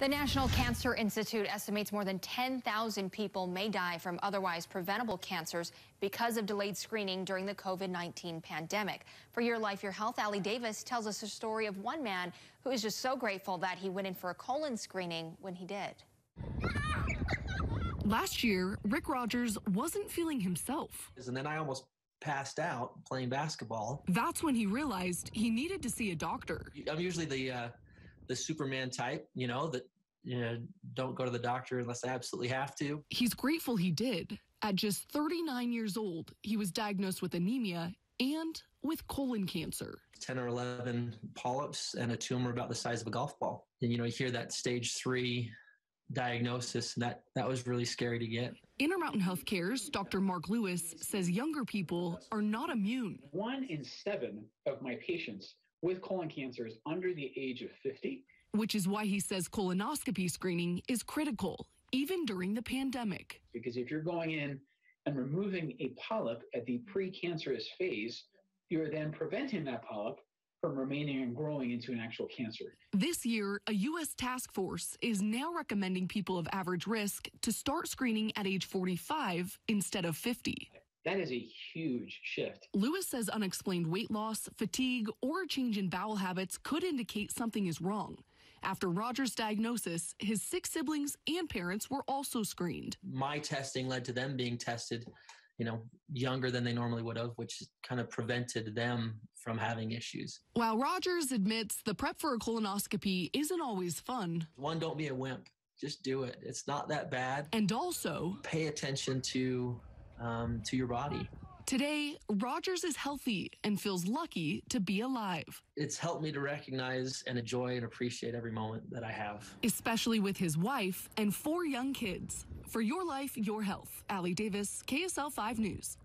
The National Cancer Institute estimates more than 10,000 people may die from otherwise preventable cancers because of delayed screening during the COVID-19 pandemic. For Your Life, Your Health, Ali Davis tells us a story of one man who is just so grateful that he went in for a colon screening when he did. Last year, Rick Rogers wasn't feeling himself. And then I almost passed out playing basketball. That's when he realized he needed to see a doctor. I'm usually the uh, the Superman type, you know, that you know, don't go to the doctor unless I absolutely have to. He's grateful he did. At just 39 years old, he was diagnosed with anemia and with colon cancer. 10 or 11 polyps and a tumor about the size of a golf ball. And you know, you hear that stage three diagnosis, and that, that was really scary to get. Intermountain Healthcare's Dr. Mark Lewis says younger people are not immune. One in seven of my patients with colon cancer is under the age of 50. Which is why he says colonoscopy screening is critical, even during the pandemic. Because if you're going in and removing a polyp at the precancerous phase, you're then preventing that polyp from remaining and growing into an actual cancer. This year, a U.S. task force is now recommending people of average risk to start screening at age 45 instead of 50. That is a huge shift. Lewis says unexplained weight loss, fatigue, or a change in bowel habits could indicate something is wrong. After Roger's diagnosis, his six siblings and parents were also screened. My testing led to them being tested, you know, younger than they normally would have, which kind of prevented them from having issues. While Rogers admits the prep for a colonoscopy isn't always fun. One, don't be a wimp. Just do it. It's not that bad. And also, pay attention to um, to your body. Today, Rogers is healthy and feels lucky to be alive. It's helped me to recognize and enjoy and appreciate every moment that I have. Especially with his wife and four young kids. For your life, your health. Ali Davis, KSL 5 News.